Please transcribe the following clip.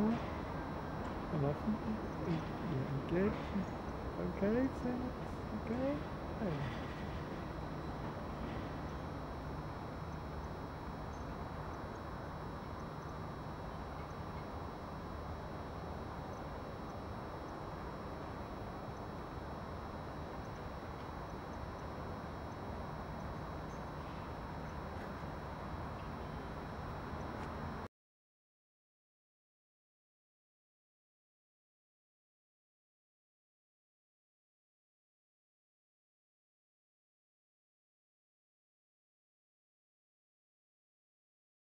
Emma. I you. Okay. Okay, Okay. Hey.